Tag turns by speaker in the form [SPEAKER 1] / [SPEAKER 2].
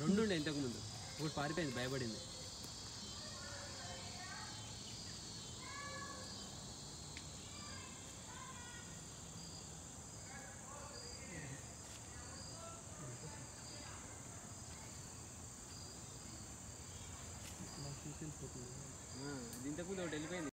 [SPEAKER 1] రెండు ఉండే ఇంతకుముందు. ఒకటి పారిపోయింది భయపడింది. ఇంతకుముందు ఒకటి వెళ్ళిపోయింది.